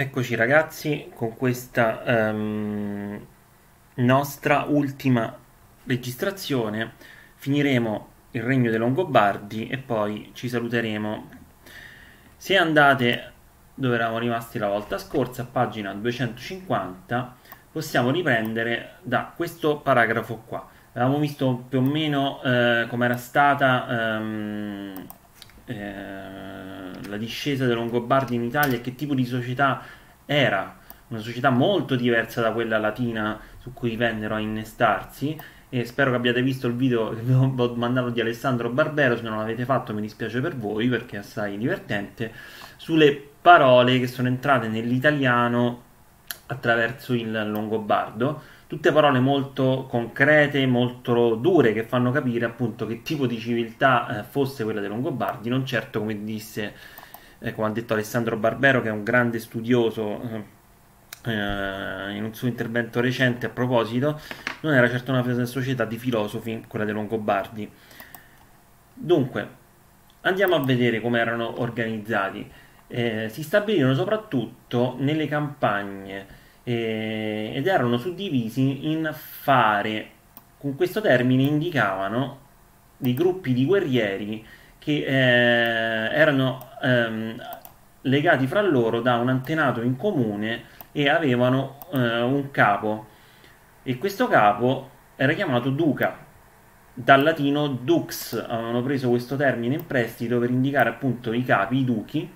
Eccoci ragazzi con questa um, nostra ultima registrazione. Finiremo il regno dei Longobardi e poi ci saluteremo. Se andate dove eravamo rimasti la volta scorsa, a pagina 250, possiamo riprendere da questo paragrafo qua. Avevamo visto più o meno eh, come era stata um, la discesa dei Longobardi in Italia e che tipo di società era. Una società molto diversa da quella latina su cui vennero a innestarsi. E spero che abbiate visto il video che vi ho mandato di Alessandro Barbero. Se non l'avete fatto, mi dispiace per voi perché è assai divertente. Sulle parole che sono entrate nell'italiano attraverso il longobardo tutte parole molto concrete, molto dure, che fanno capire appunto che tipo di civiltà eh, fosse quella dei Longobardi, non certo come disse, eh, come ha detto Alessandro Barbero, che è un grande studioso eh, in un suo intervento recente a proposito, non era certo una società di filosofi, quella dei Longobardi. Dunque, andiamo a vedere come erano organizzati. Eh, si stabilirono soprattutto nelle campagne ed erano suddivisi in fare. Con questo termine indicavano dei gruppi di guerrieri che eh, erano ehm, legati fra loro da un antenato in comune e avevano eh, un capo. E questo capo era chiamato duca, dal latino dux, avevano preso questo termine in prestito per indicare appunto i capi, i duchi,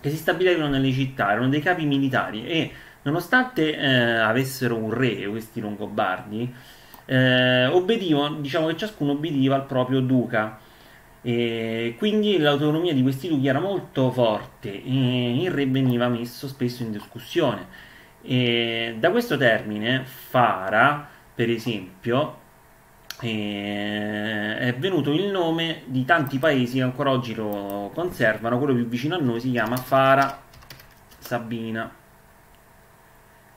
che si stabilivano nelle città, erano dei capi militari e nonostante eh, avessero un re, questi Longobardi, eh, obbedivano, diciamo che ciascuno obbediva al proprio duca. E quindi l'autonomia di questi duchi era molto forte e il re veniva messo spesso in discussione. E da questo termine, Fara, per esempio, eh, è venuto il nome di tanti paesi che ancora oggi lo conservano. Quello più vicino a noi si chiama Fara Sabina.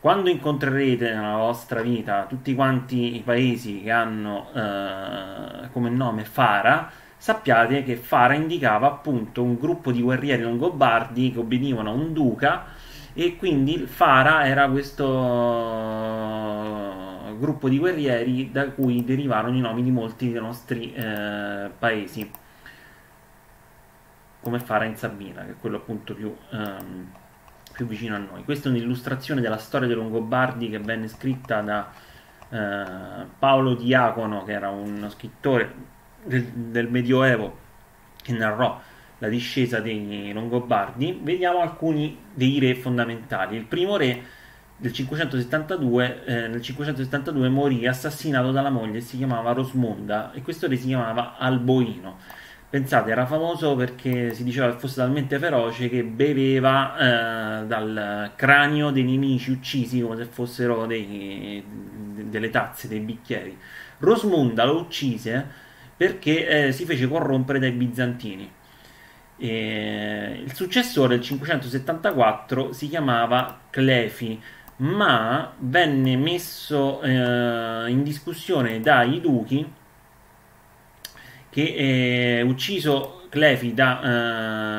Quando incontrerete nella vostra vita tutti quanti i paesi che hanno eh, come nome Fara, sappiate che Fara indicava appunto un gruppo di guerrieri longobardi che obbedivano a un duca e quindi Fara era questo gruppo di guerrieri da cui derivarono i nomi di molti dei nostri eh, paesi. Come Fara in Sabina che è quello appunto più ehm, più vicino a noi. Questa è un'illustrazione della storia dei Longobardi che venne scritta da eh, Paolo Diacono, che era uno scrittore del, del Medioevo che narrò la discesa dei Longobardi. Vediamo alcuni dei re fondamentali. Il primo re del 572, eh, nel 572 morì assassinato dalla moglie, si chiamava Rosmunda e questo re si chiamava Alboino. Pensate, era famoso perché si diceva che fosse talmente feroce che beveva eh, dal cranio dei nemici uccisi come se fossero dei, delle tazze, dei bicchieri. Rosmunda lo uccise perché eh, si fece corrompere dai bizantini. E il successore del 574 si chiamava Clefi, ma venne messo eh, in discussione dai duchi che è ucciso Clefi da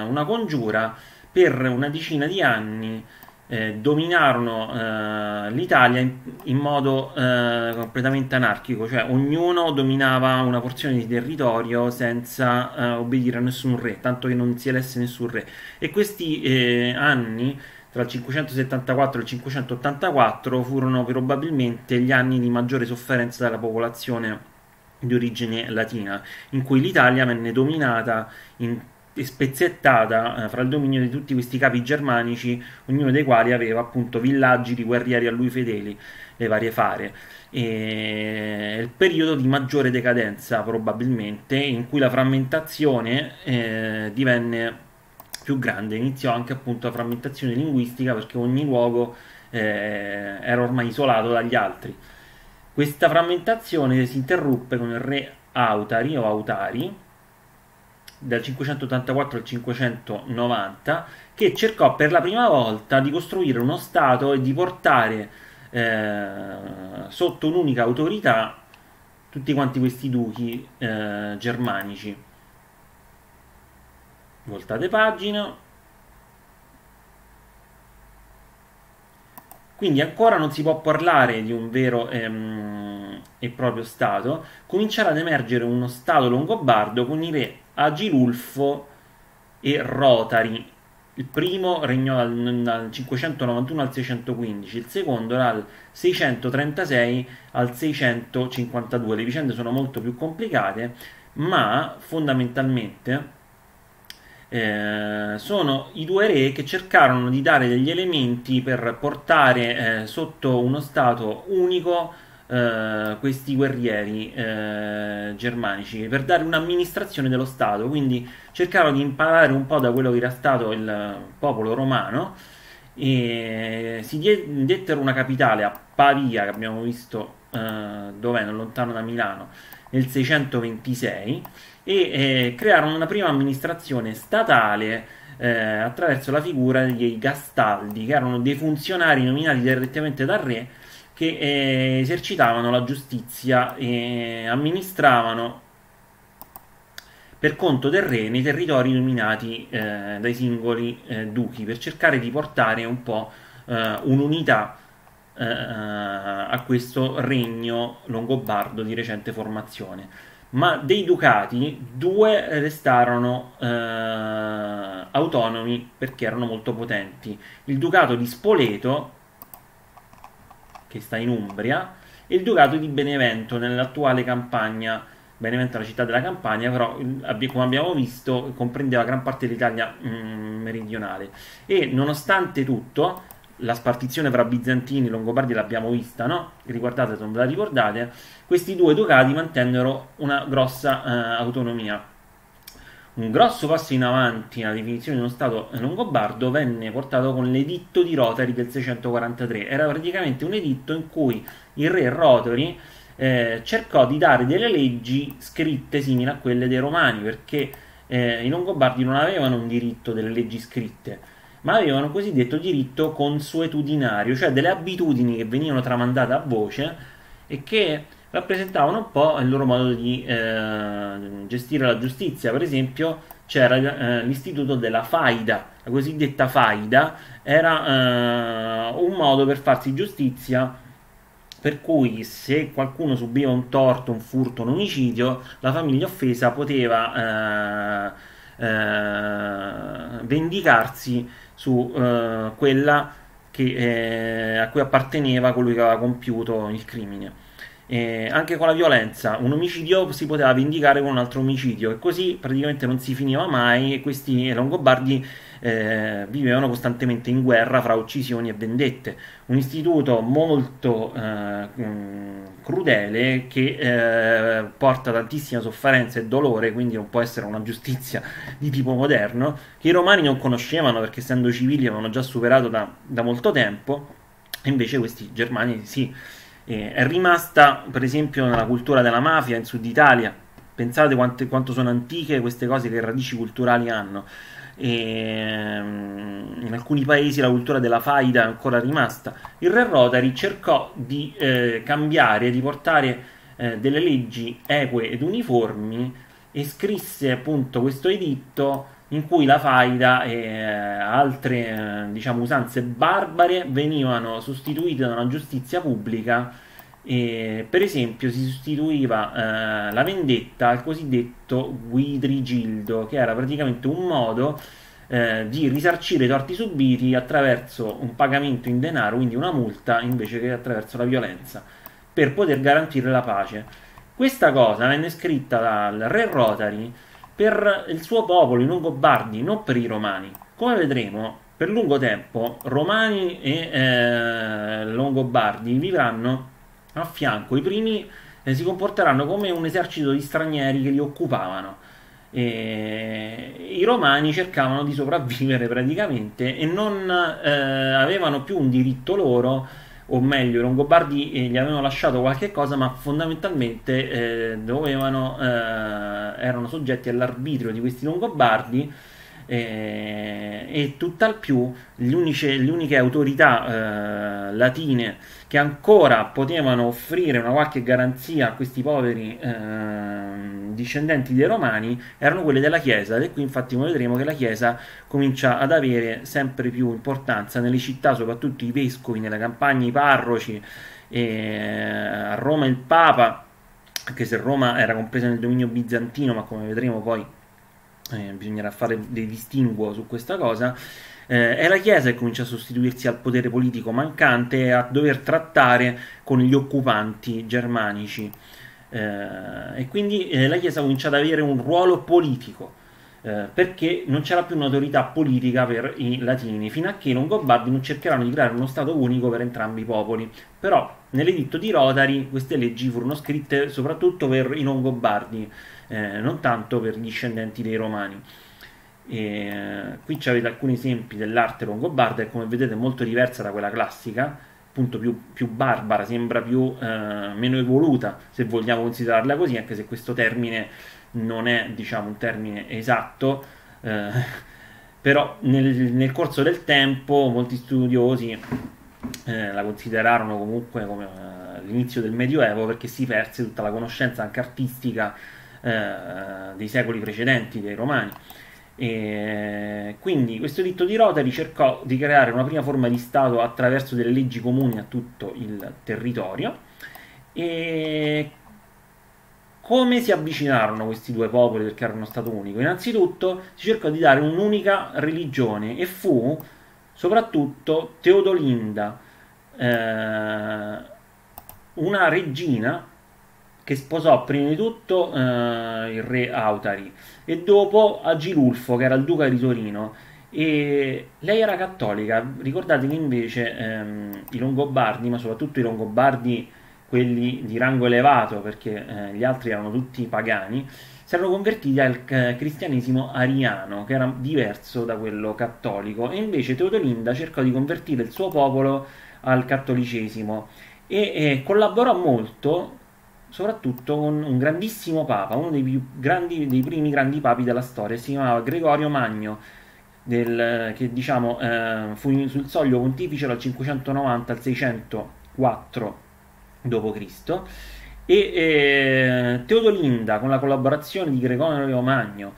uh, una congiura per una decina di anni eh, dominarono uh, l'Italia in, in modo uh, completamente anarchico, cioè ognuno dominava una porzione di territorio senza obbedire a nessun re, tanto che non si elesse nessun re. E questi eh, anni tra il 574 e il 584 furono probabilmente gli anni di maggiore sofferenza della popolazione di origine latina, in cui l'Italia venne dominata in, e spezzettata eh, fra il dominio di tutti questi capi germanici, ognuno dei quali aveva appunto villaggi di guerrieri a lui fedeli, le varie fare. E il periodo di maggiore decadenza probabilmente, in cui la frammentazione eh, divenne più grande, iniziò anche appunto la frammentazione linguistica perché ogni luogo eh, era ormai isolato dagli altri. Questa frammentazione si interruppe con il re Autari o Autari dal 584 al 590 che cercò per la prima volta di costruire uno stato e di portare eh, sotto un'unica autorità tutti quanti questi duchi eh, germanici. Voltate pagina quindi ancora non si può parlare di un vero ehm, e proprio Stato, comincerà ad emergere uno Stato longobardo con i re Agilulfo e Rotari. Il primo regnò dal, dal 591 al 615, il secondo dal 636 al 652. Le vicende sono molto più complicate, ma fondamentalmente eh, sono i due re che cercarono di dare degli elementi per portare eh, sotto uno stato unico eh, questi guerrieri eh, germanici, per dare un'amministrazione dello stato, quindi cercarono di imparare un po' da quello che era stato il popolo romano e si dettero una capitale a Pavia, che abbiamo visto eh, dov'è, non lontano da Milano, nel 626 e eh, crearono una prima amministrazione statale eh, attraverso la figura dei Gastaldi, che erano dei funzionari nominati direttamente dal re che eh, esercitavano la giustizia e amministravano per conto del re nei territori dominati eh, dai singoli eh, duchi per cercare di portare un po' eh, un'unità eh, a questo regno longobardo di recente formazione ma dei ducati due restarono eh, autonomi perché erano molto potenti. Il ducato di Spoleto, che sta in Umbria, e il ducato di Benevento nell'attuale campagna. Benevento è la città della Campania, però come abbiamo visto comprendeva gran parte dell'Italia mm, meridionale. E nonostante tutto, la spartizione tra bizantini e longobardi l'abbiamo vista, no? Riguardate se non ve la ricordate, questi due ducati mantennero una grossa eh, autonomia. Un grosso passo in avanti nella definizione di uno Stato longobardo venne portato con l'editto di Rotari del 643. Era praticamente un editto in cui il re Rotari eh, cercò di dare delle leggi scritte simili a quelle dei romani, perché eh, i longobardi non avevano un diritto delle leggi scritte ma avevano cosiddetto diritto consuetudinario, cioè delle abitudini che venivano tramandate a voce e che rappresentavano un po' il loro modo di eh, gestire la giustizia. Per esempio, c'era eh, l'istituto della faida, la cosiddetta faida era eh, un modo per farsi giustizia per cui se qualcuno subiva un torto, un furto, un omicidio, la famiglia offesa poteva eh, eh, vendicarsi su uh, quella che, eh, a cui apparteneva colui che aveva compiuto il crimine. E anche con la violenza, un omicidio si poteva vendicare con un altro omicidio e così praticamente non si finiva mai e questi Longobardi eh, vivevano costantemente in guerra fra uccisioni e vendette. Un istituto molto eh, mm, crudele che eh, porta tantissima sofferenza e dolore, quindi non può essere una giustizia di tipo moderno, che i romani non conoscevano perché essendo civili avevano già superato da, da molto tempo, e invece questi germani sì. è rimasta per esempio nella cultura della mafia in Sud Italia. Pensate quante, quanto sono antiche queste cose, che radici culturali hanno in alcuni paesi la cultura della faida è ancora rimasta. Il re Rotary cercò di eh, cambiare, di portare eh, delle leggi eque ed uniformi e scrisse appunto questo editto in cui la faida e eh, altre eh, diciamo, usanze barbare venivano sostituite da una giustizia pubblica e, per esempio si sostituiva eh, la vendetta al cosiddetto guidrigildo, che era praticamente un modo eh, di risarcire i torti subiti attraverso un pagamento in denaro, quindi una multa, invece che attraverso la violenza, per poter garantire la pace. Questa cosa venne scritta dal re Rotary per il suo popolo, i Longobardi, non per i Romani. Come vedremo, per lungo tempo Romani e eh, Longobardi vivranno a fianco. I primi eh, si comporteranno come un esercito di stranieri che li occupavano. E I romani cercavano di sopravvivere praticamente e non eh, avevano più un diritto loro, o meglio, i Longobardi eh, gli avevano lasciato qualche cosa, ma fondamentalmente eh, dovevano, eh, erano soggetti all'arbitrio di questi Longobardi e, e tutt'al più le uniche, le uniche autorità eh, latine che ancora potevano offrire una qualche garanzia a questi poveri eh, discendenti dei romani erano quelle della Chiesa. E qui infatti noi vedremo che la Chiesa comincia ad avere sempre più importanza nelle città, soprattutto i vescovi, nelle campagne i parroci, a Roma il Papa, anche se Roma era compresa nel dominio bizantino, ma come vedremo poi eh, bisognerà fare dei distinguo su questa cosa, eh, è la Chiesa che comincia a sostituirsi al potere politico mancante e a dover trattare con gli occupanti germanici. Eh, e quindi eh, la Chiesa comincia ad avere un ruolo politico. Eh, perché non c'era più un'autorità politica per i latini, fino a che i Longobardi non cercheranno di creare uno Stato unico per entrambi i popoli. Però nell'editto di Rotari queste leggi furono scritte soprattutto per i Longobardi, eh, non tanto per discendenti dei Romani. E, eh, qui avete alcuni esempi dell'arte longobarda e come vedete è molto diversa da quella classica, appunto più, più barbara, sembra più eh, meno evoluta se vogliamo considerarla così, anche se questo termine non è diciamo un termine esatto, eh, però nel, nel, corso del tempo molti studiosi eh, la considerarono comunque come eh, l'inizio del Medioevo perché si perse tutta la conoscenza anche artistica eh, dei secoli precedenti dei romani. E quindi questo editto di Rotary cercò di creare una prima forma di Stato attraverso delle leggi comuni a tutto il territorio e come si avvicinarono questi due popoli perché erano Stato unico? Innanzitutto si cercò di dare un'unica religione e fu soprattutto Teodolinda, eh, una regina che sposò prima di tutto eh, il re Autari e dopo Agilulfo, che era il duca di Torino. E lei era cattolica. Ricordate che invece ehm, i Longobardi, ma soprattutto i Longobardi, quelli di rango elevato, perché eh, gli altri erano tutti pagani, si erano convertiti al eh, cristianesimo ariano, che era diverso da quello cattolico. E invece Teodolinda cercò di convertire il suo popolo al cattolicesimo e, e collaborò molto soprattutto con un grandissimo papa, uno dei, grandi, dei primi grandi papi della storia, si chiamava Gregorio Magno, del, che diciamo eh, fu sul soglio pontifice dal 590 al 604 d.C. E eh, Teodolinda, con la collaborazione di Gregorio Magno,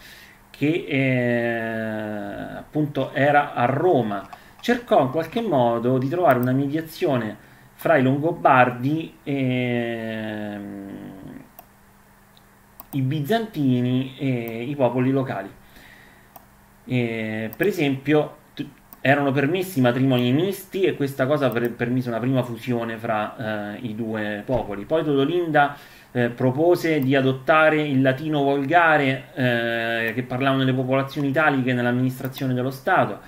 che eh, appunto era a Roma, cercò in qualche modo di trovare una mediazione fra i Longobardi e i bizantini e i popoli locali. E, per esempio, erano permessi matrimoni misti e questa cosa permise una prima fusione fra eh, i due popoli. Poi Todolinda eh, propose di adottare il latino volgare eh, che parlavano le popolazioni italiche nell'amministrazione dello Stato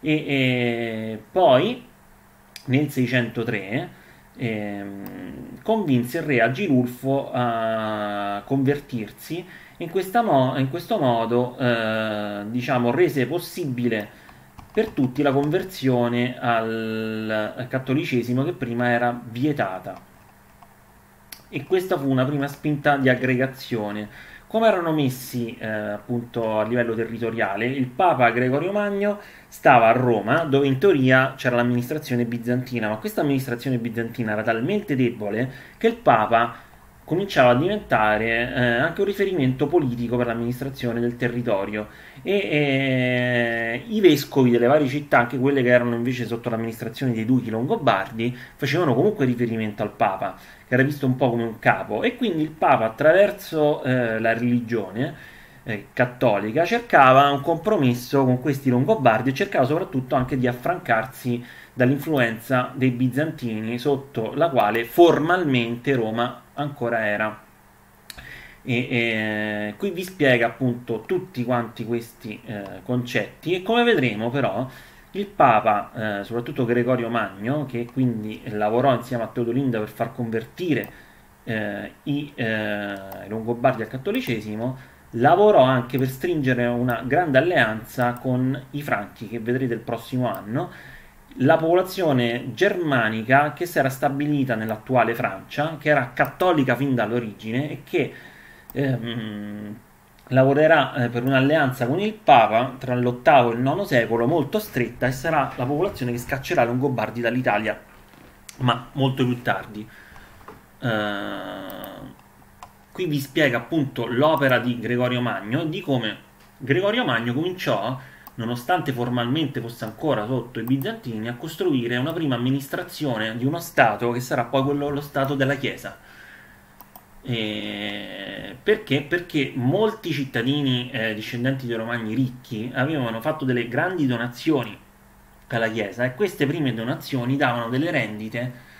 e, e poi nel 603 ehm, convinse il re Agilulfo a convertirsi. In, mo- in questo modo eh, diciamo rese possibile per tutti la conversione al, al cattolicesimo che prima era vietata. E questa fu una prima spinta di aggregazione come erano messi eh, appunto a livello territoriale? Il Papa Gregorio Magno stava a Roma, dove in teoria c'era l'amministrazione bizantina, ma questa amministrazione bizantina era talmente debole che il Papa cominciava a diventare eh, anche un riferimento politico per l'amministrazione del territorio. E eh, i vescovi delle varie città, anche quelle che erano invece sotto l'amministrazione dei duchi longobardi, facevano comunque riferimento al Papa, che era visto un po' come un capo. E quindi il Papa attraverso eh, la religione eh, cattolica cercava un compromesso con questi longobardi e cercava soprattutto anche di affrancarsi dall'influenza dei bizantini sotto la quale formalmente Roma ancora era. E, e, qui vi spiega appunto tutti quanti questi eh, concetti e come vedremo però il Papa, eh, soprattutto Gregorio Magno, che quindi lavorò insieme a Teodolinda per far convertire eh, i, eh, Longobardi al cattolicesimo, lavorò anche per stringere una grande alleanza con i Franchi, che vedrete il prossimo anno, la popolazione germanica che si era stabilita nell'attuale Francia, che era cattolica fin dall'origine e che ehm, lavorerà eh, per un'alleanza con il Papa tra l'VIII e il IX secolo molto stretta e sarà la popolazione che scaccerà i Longobardi dall'Italia, ma molto più tardi. Uh, qui vi spiega appunto l'opera di Gregorio Magno e di come Gregorio Magno cominciò, nonostante formalmente fosse ancora sotto i bizantini, a costruire una prima amministrazione di uno Stato che sarà poi quello lo Stato della Chiesa eh, perché? Perché molti cittadini eh, discendenti dei romani ricchi avevano fatto delle grandi donazioni alla Chiesa e queste prime donazioni davano delle rendite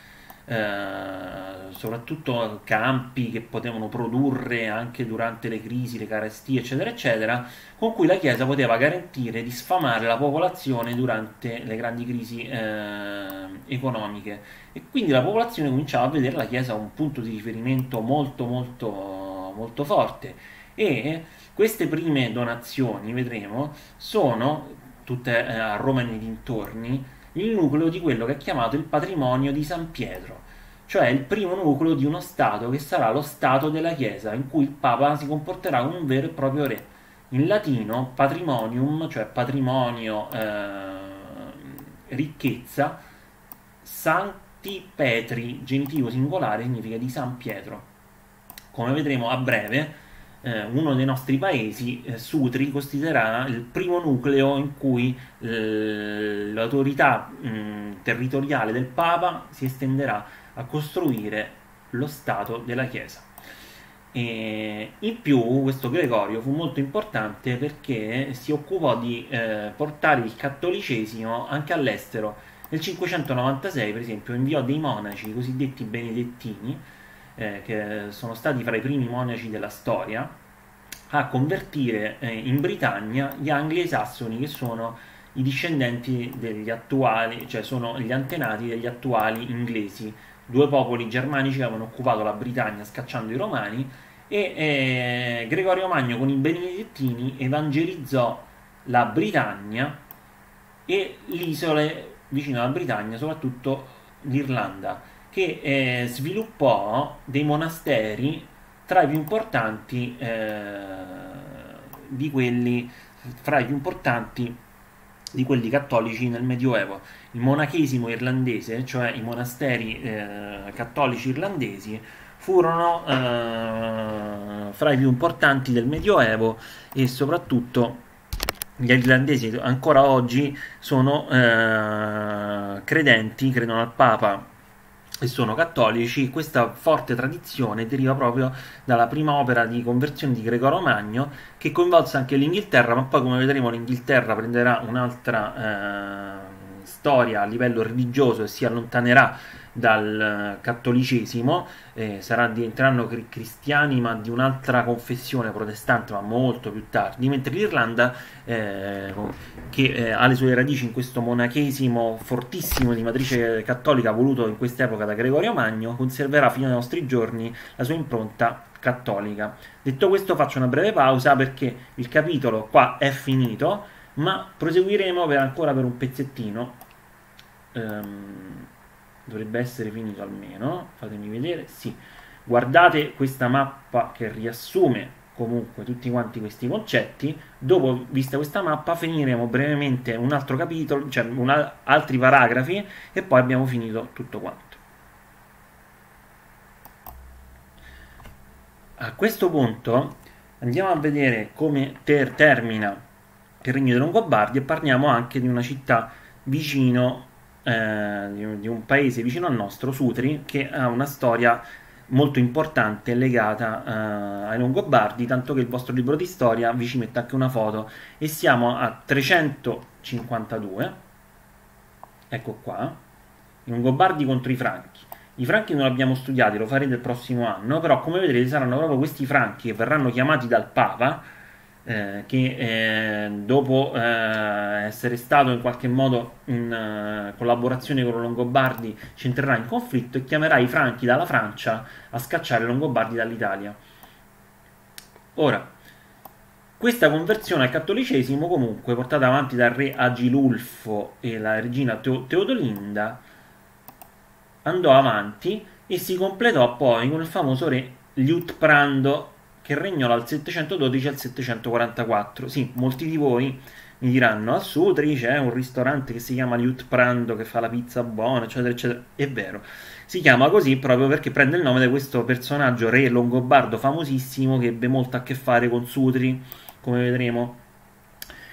eh, soprattutto campi che potevano produrre anche durante le crisi, le carestie, eccetera, eccetera, con cui la Chiesa poteva garantire di sfamare la popolazione durante le grandi crisi eh, economiche. E quindi la popolazione cominciava a vedere la Chiesa un punto di riferimento molto, molto, molto forte. E queste prime donazioni, vedremo, sono tutte eh, a Roma e nei dintorni il nucleo di quello che è chiamato il patrimonio di San Pietro, cioè il primo nucleo di uno Stato che sarà lo Stato della Chiesa, in cui il Papa si comporterà come un vero e proprio re. In latino patrimonium, cioè patrimonio, eh, ricchezza, Santi Petri, genitivo singolare, significa di San Pietro. Come vedremo a breve, eh, uno dei nostri paesi, eh, Sutri, costituirà il primo nucleo in cui eh, l'autorità mh, territoriale del Papa si estenderà a costruire lo Stato della Chiesa. E in più questo Gregorio fu molto importante perché si occupò di eh, portare il cattolicesimo anche all'estero. Nel 596, per esempio, inviò dei monaci, i cosiddetti benedettini, eh, che sono stati fra i primi monaci della storia, a convertire eh, in Britannia gli angli e i sassoni che sono i discendenti degli attuali, cioè sono gli antenati degli attuali inglesi, due popoli germanici che avevano occupato la Britannia scacciando i romani e eh, Gregorio Magno con i benedettini evangelizzò la Britannia e le isole vicino alla Britannia, soprattutto l'Irlanda, che eh, sviluppò dei monasteri tra i più importanti eh, di quelli fra i più importanti di quelli cattolici nel Medioevo. Il monachesimo irlandese, cioè i monasteri eh, cattolici irlandesi, furono eh, fra i più importanti del Medioevo e soprattutto gli irlandesi ancora oggi sono eh, credenti, credono al Papa e sono cattolici, questa forte tradizione deriva proprio dalla prima opera di conversione di Gregorio Magno che coinvolse anche l'Inghilterra, ma poi come vedremo l'Inghilterra prenderà un'altra eh, storia a livello religioso e si allontanerà dal cattolicesimo, eh, sarà, diventeranno cristiani ma di un'altra confessione protestante ma molto più tardi, mentre l'Irlanda eh, che eh, ha le sue radici in questo monachesimo fortissimo di matrice cattolica voluto in quest'epoca da Gregorio Magno, conserverà fino ai nostri giorni la sua impronta cattolica. Detto questo faccio una breve pausa perché il capitolo qua è finito, ma proseguiremo per ancora per un pezzettino. Um, dovrebbe essere finito almeno fatemi vedere sì. Guardate questa mappa che riassume comunque tutti quanti questi concetti. Dopo vista questa mappa finiremo brevemente un altro capitolo cioè una, altri paragrafi e poi abbiamo finito tutto quanto. A questo punto andiamo a vedere come ter- termina il regno dei Longobardi e parliamo anche di una città vicino eh, di, un paese vicino al nostro, Sutri, che ha una storia molto importante legata eh, ai Longobardi, tanto che il vostro libro di storia vi ci mette anche una foto. E siamo a 352, ecco qua, i Longobardi contro i Franchi. I franchi non li abbiamo studiati, lo farete il prossimo anno, però come vedrete saranno proprio questi franchi che verranno chiamati dal Papa eh, che eh, dopo eh, essere stato in qualche modo in uh, collaborazione con Longobardi ci entrerà in conflitto e chiamerà i Franchi dalla Francia a scacciare Longobardi dall'Italia. Ora, questa conversione al cattolicesimo comunque portata avanti dal re Agilulfo e la regina Teo- Teodolinda andò avanti e si completò poi con il famoso re Liutprando che regnò dal 712 al 744. Sì, molti di voi mi diranno a Sutri c'è un ristorante che si chiama Liut Prando che fa la pizza buona, eccetera, eccetera. È vero, si chiama così proprio perché prende il nome da questo personaggio re longobardo famosissimo che ebbe molto a che fare con Sutri, come vedremo.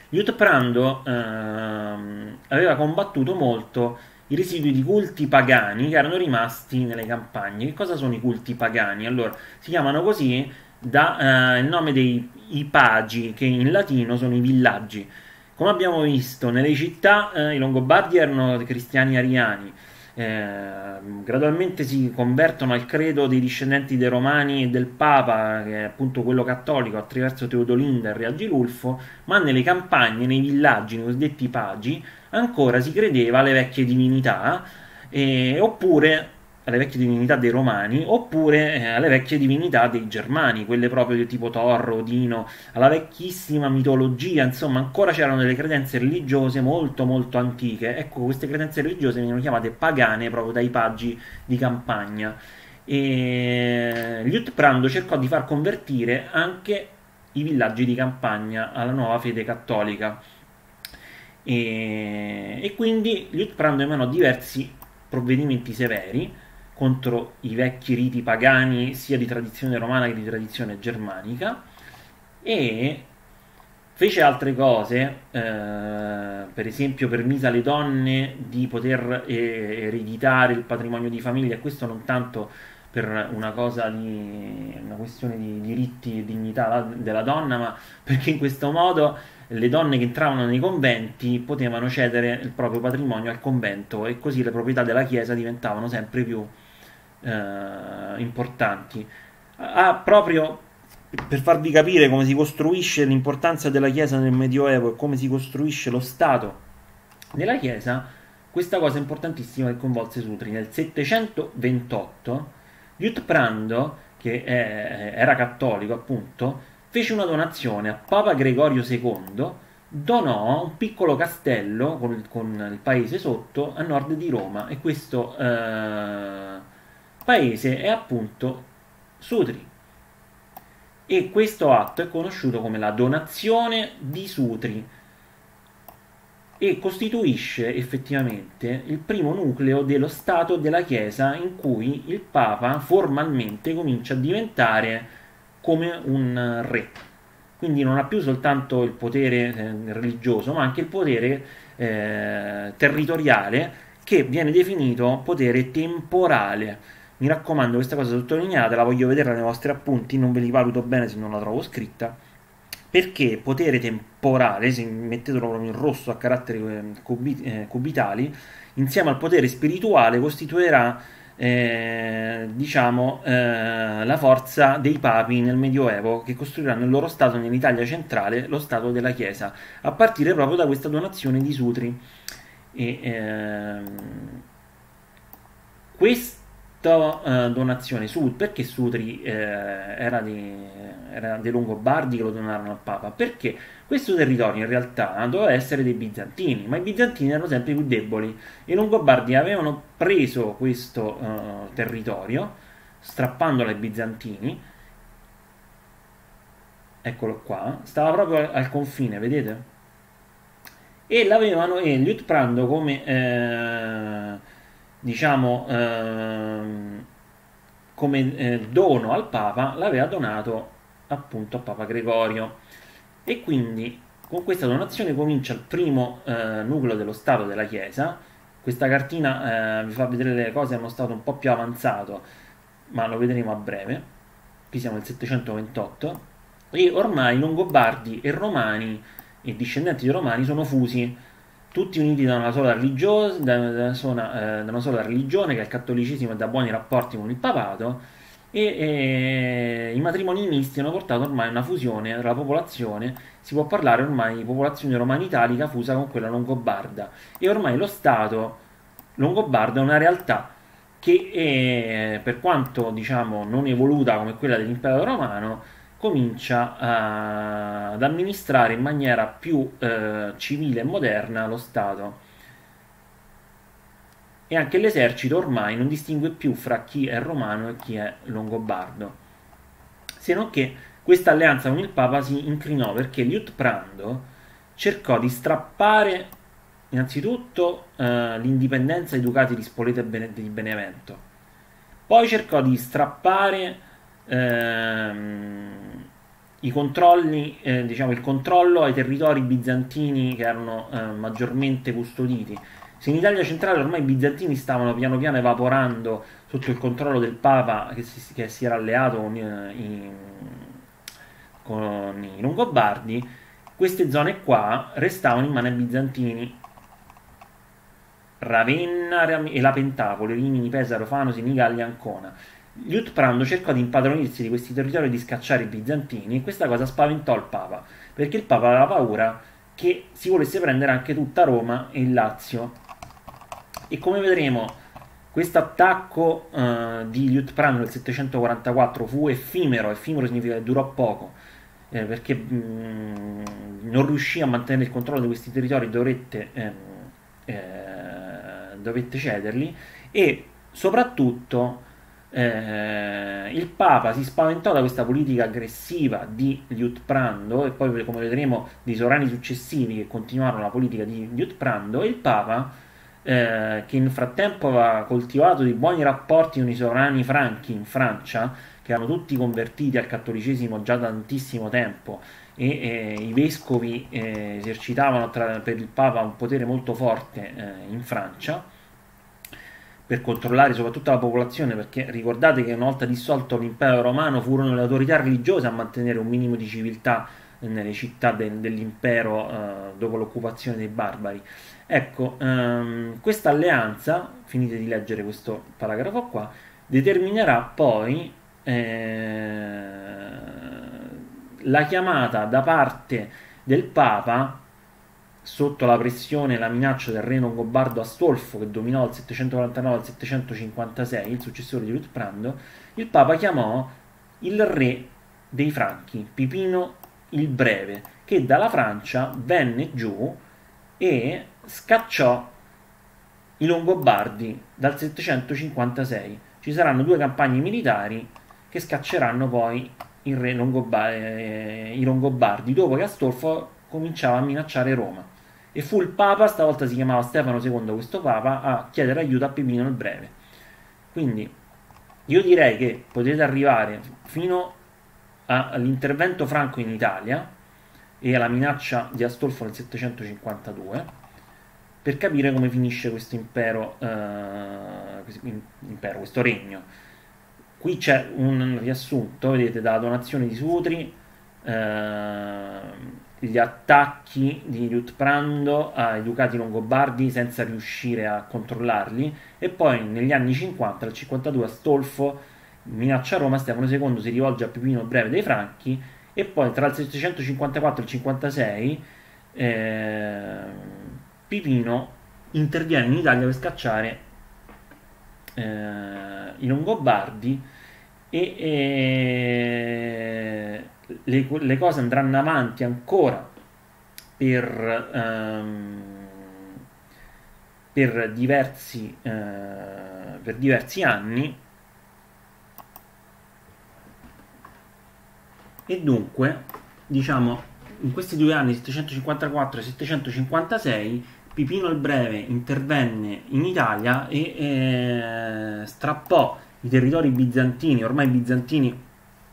Liut Prando ehm, aveva combattuto molto i residui di culti pagani che erano rimasti nelle campagne. Che cosa sono i culti pagani? Allora, si chiamano così da eh, il nome dei pagi, che in latino sono i villaggi. Come abbiamo visto, nelle città eh, i Longobardi erano cristiani ariani, eh, gradualmente si convertono al credo dei discendenti dei Romani e del Papa, che è appunto quello cattolico, attraverso Teodolinda e Re Agilulfo, ma nelle campagne, nei villaggi, nei cosiddetti pagi, ancora si credeva alle vecchie divinità, eh, oppure alle vecchie divinità dei romani oppure eh, alle vecchie divinità dei germani, quelle proprio di tipo Thor, Odino, alla vecchissima mitologia, insomma ancora c'erano delle credenze religiose molto molto antiche, ecco queste credenze religiose venivano chiamate pagane proprio dai paggi di campagna. E Liutprando cercò di far convertire anche i villaggi di campagna alla nuova fede cattolica. E, e quindi Liutprando emanò diversi provvedimenti severi contro i vecchi riti pagani sia di tradizione romana che di tradizione germanica e fece altre cose, eh, per esempio permise alle donne di poter eh, ereditare il patrimonio di famiglia, questo non tanto per una di una questione di diritti e dignità della donna, ma perché in questo modo le donne che entravano nei conventi potevano cedere il proprio patrimonio al convento e così le proprietà della chiesa diventavano sempre più eh, importanti. Ha proprio per farvi capire come si costruisce l'importanza della Chiesa nel Medioevo e come si costruisce lo Stato della Chiesa, questa cosa importantissima che coinvolse Sutri. Nel 728 Liutprando, che è, era cattolico appunto, fece una donazione a Papa Gregorio II, donò un piccolo castello con con il paese sotto a nord di Roma e questo... Eh, paese è appunto Sutri. E questo atto è conosciuto come la donazione di Sutri e costituisce effettivamente il primo nucleo dello Stato della Chiesa in cui il Papa formalmente comincia a diventare come un re. Quindi non ha più soltanto il potere eh, religioso, ma anche il potere eh, territoriale che viene definito potere temporale mi raccomando, questa cosa sottolineate, la voglio vedere nei vostri appunti, non ve li valuto bene se non la trovo scritta. Perché potere temporale, se mettetelo proprio in rosso a caratteri eh, cubi, eh, cubitali, insieme al potere spirituale costituirà eh, diciamo, eh, la forza dei papi nel Medioevo che costruiranno il loro Stato nell'Italia centrale, lo Stato della Chiesa, a partire proprio da questa donazione di Sutri. E, ehm, questa uh, donazione su perché Sutri eh, era, di, era dei Longobardi che lo donarono al Papa? Perché questo territorio in realtà doveva essere dei bizantini ma i bizantini erano sempre più deboli. I Longobardi avevano preso questo uh, territorio strappandolo ai bizantini. Eccolo qua. Stava proprio al, confine vedete? E l'avevano e Liutprando come eh, diciamo, ehm, come eh, dono al Papa, l'aveva donato appunto a Papa Gregorio. E quindi con questa donazione comincia il primo eh, nucleo dello Stato della Chiesa. Questa cartina eh, vi fa vedere le cose hanno stato un po' più avanzato, ma lo vedremo a breve. Qui siamo nel 728 e ormai i Longobardi e Romani e discendenti dei Romani sono fusi tutti uniti da una sola, religiosa, da una sola, eh, da una sola religione, che è il cattolicesimo e da buoni rapporti con il papato, e, e, i matrimoni misti hanno portato ormai a una fusione tra la popolazione, si può parlare ormai di popolazione romana italica fusa con quella longobarda, e ormai lo Stato longobardo è una realtà che è, per quanto diciamo non evoluta come quella dell'impero romano, comincia a, ad amministrare in maniera più eh, civile e moderna lo Stato. E anche l'esercito ormai non distingue più fra chi è romano e chi è longobardo. Se non che questa alleanza con il Papa si incrinò perché Liutprando cercò di strappare innanzitutto eh, l'indipendenza ai ducati di Spoleto e di Benevento, poi cercò di strappare ehm, i controlli, eh, diciamo, il controllo ai territori bizantini che erano eh, maggiormente custoditi. Se in Italia centrale ormai i bizantini stavano piano piano evaporando sotto il controllo del Papa che si, che si era alleato con, eh, in, con i Longobardi, queste zone qua restavano in mano ai bizantini. Ravenna e la Pentapoli, Rimini, Pesaro, Fano, Senigallia, Ancona. Liutprando cercò di impadronirsi di questi territori e di scacciare i bizantini e questa cosa spaventò il Papa, perché il Papa aveva paura che si volesse prendere anche tutta Roma e il Lazio. E come vedremo, questo attacco uh, di Liutprando nel 744 fu effimero, effimero significa che durò poco, eh, perché mh, mm, non riuscì a mantenere il controllo di questi territori, dovette, eh, eh, dovette cederli e soprattutto eh, il Papa si spaventò da questa politica aggressiva di Liutprando e poi come vedremo dei sovrani successivi che continuarono la politica di Liutprando e il Papa eh, che nel frattempo aveva coltivato dei buoni rapporti con i sovrani franchi in Francia che erano tutti convertiti al cattolicesimo già da tantissimo tempo e eh, i vescovi eh, esercitavano tra, per il Papa un potere molto forte eh, in Francia per controllare soprattutto la popolazione, perché ricordate che una volta dissolto l'impero romano furono le autorità religiose a mantenere un minimo di civiltà nelle città de- dell'impero eh, dopo l'occupazione dei barbari. Ecco, ehm, questa alleanza, finite di leggere questo paragrafo qua, determinerà poi eh, la chiamata da parte del Papa sotto la pressione e la minaccia del re longobardo Astolfo che dominò dal 749 al 756, il successore di Liutprando, il Papa chiamò il re dei Franchi, Pipino il Breve, che dalla Francia venne giù e scacciò i Longobardi dal 756. Ci saranno due campagne militari che scacceranno poi Longobar- eh, i Longobardi dopo che Astolfo cominciava a minacciare Roma. E fu il Papa, stavolta si chiamava Stefano II, questo Papa, a chiedere aiuto a Pipino il Breve. Quindi io direi che potete arrivare fino all'intervento franco in Italia e alla minaccia di Astolfo nel 752 per capire come finisce questo impero, eh, impero questo regno. Qui c'è un riassunto, vedete, dalla donazione di Sutri, eh, gli attacchi di Liutprando ai ducati longobardi senza riuscire a controllarli. E poi negli anni 50, al 52 Astolfo minaccia Roma, Stefano II si rivolge a Pipino Breve dei Franchi. E poi tra il 754 e il 56 eh, Pipino interviene in Italia per scacciare eh, i Longobardi e, e le, le, cose andranno avanti ancora per, um, per, diversi, uh, per diversi anni. E dunque diciamo in questi due anni 754 e 756 Pipino il Breve intervenne in Italia e eh, strappò i territori bizantini, ormai bizantini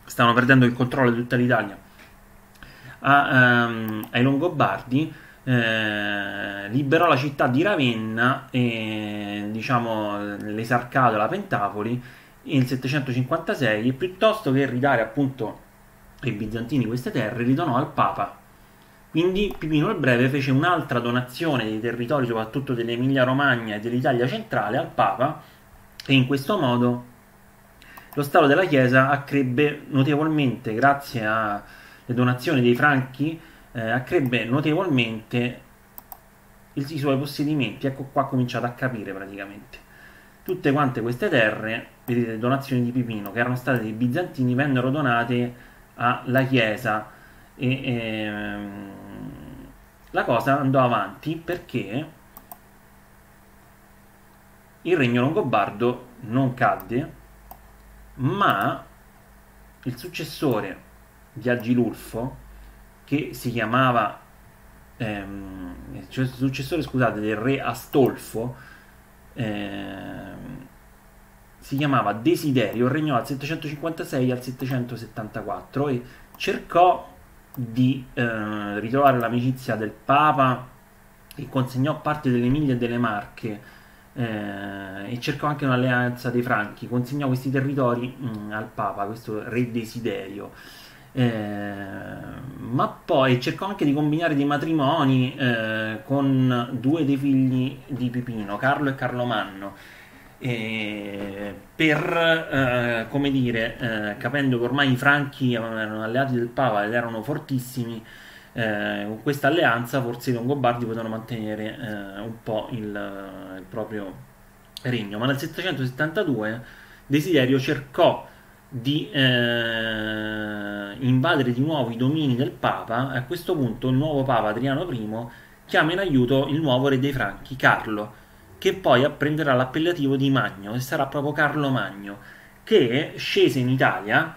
stavano perdendo il controllo di tutta l'Italia, a, um, ai Longobardi, eh, liberò la città di Ravenna e diciamo l'esarcato la Pentapoli nel 756 e piuttosto che ridare appunto ai bizantini queste terre li donò al Papa. Quindi Pipino il Breve fece un'altra donazione dei territori, soprattutto dell'Emilia Romagna e dell'Italia centrale, al Papa e in questo modo lo Stato della Chiesa accrebbe notevolmente, grazie alle donazioni dei franchi, eh, accrebbe notevolmente i suoi possedimenti. Ecco qua cominciate a capire praticamente. Tutte quante queste terre, vedete, donazioni di Pipino, che erano state dei bizantini, vennero donate alla Chiesa e ehm, la cosa andò avanti perché il regno longobardo non cadde, ma il successore di Agilulfo che si chiamava ehm, cioè successore scusate del re Astolfo ehm, si chiamava Desiderio regnò dal 756 al 774 e cercò di eh, ritrovare l'amicizia del Papa e consegnò parte delle Emilie e delle Marche eh, e cercò anche un'alleanza dei Franchi, consegnò questi territori mh, mm, al Papa, questo re desiderio. Eh, ma poi cercò anche di combinare dei matrimoni eh, con due dei figli di Pipino, Carlo e Carlomanno. Eh, per, come dire, eh, capendo che ormai i franchi erano alleati del Papa ed erano fortissimi, eh, con questa alleanza forse i Longobardi potevano mantenere eh, un po' il, il, proprio regno. Ma nel 772 Desiderio cercò di eh, invadere di nuovo i domini del Papa a questo punto il nuovo Papa Adriano I chiama in aiuto il nuovo re dei Franchi, Carlo che poi apprenderà l'appellativo di Magno e sarà proprio Carlo Magno, che scese in Italia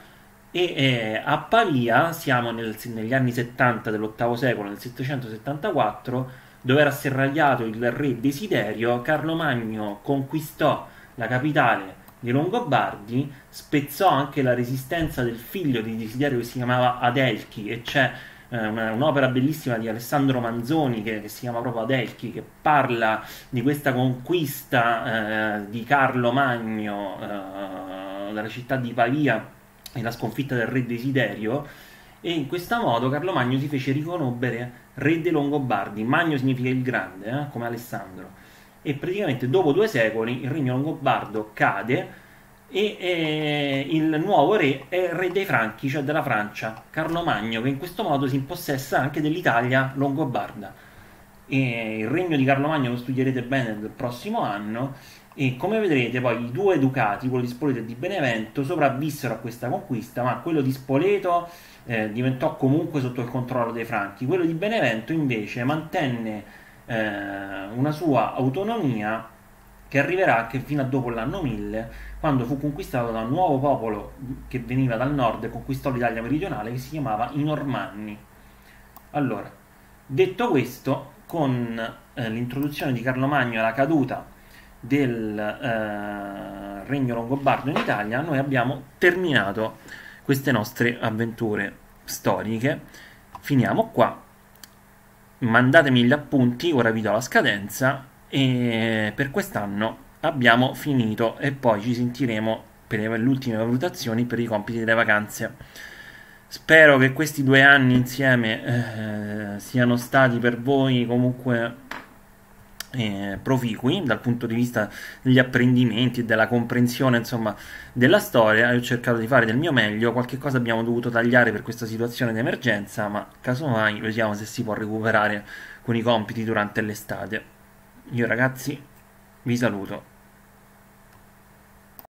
e eh, a Pavia, siamo nel, negli anni 70 dell'VIII secolo, nel 774, dove era asserragliato il re Desiderio, Carlo Magno conquistò la capitale dei Longobardi, spezzò anche la resistenza del figlio di Desiderio che si chiamava Adelchi e c'è eh, un'opera bellissima di Alessandro Manzoni che, che, si chiama proprio Adelchi, che parla di questa conquista eh, di Carlo Magno eh, dalla città di Pavia e la sconfitta del re Desiderio. E in questo modo Carlo Magno si fece riconoscere re dei Longobardi. Magno significa il grande, eh, come Alessandro. E praticamente dopo due secoli il regno longobardo cade e eh, il nuovo re è il re dei Franchi, cioè della Francia, Carlo Magno, che in questo modo si impossessa anche dell'Italia longobarda. E il regno di Carlo Magno lo studierete bene nel prossimo anno e come vedrete poi i due ducati, quello di Spoleto e di Benevento, sopravvissero a questa conquista, ma quello di Spoleto eh, diventò comunque sotto il controllo dei Franchi, quello di Benevento invece mantenne eh, una sua autonomia che arriverà anche fino a dopo l'anno 1000 quando fu conquistato da un nuovo popolo che veniva dal nord e conquistò l'Italia meridionale che si chiamava i Normanni. Allora, detto questo, con eh, l'introduzione di Carlo Magno alla caduta del eh, regno longobardo in Italia, noi abbiamo terminato queste nostre avventure storiche. Finiamo qua. Mandatemi gli appunti, ora vi do la scadenza e per quest'anno abbiamo finito e poi ci sentiremo per le ultime valutazioni per i compiti delle vacanze. Spero che questi due anni insieme eh, siano stati per voi comunque eh, proficui dal punto di vista degli apprendimenti della comprensione insomma della storia. Ho cercato di fare del mio meglio. Qualche cosa abbiamo dovuto tagliare per questa situazione di emergenza, ma casomai vediamo se si può recuperare con i compiti durante l'estate. Io ragazzi vi saluto.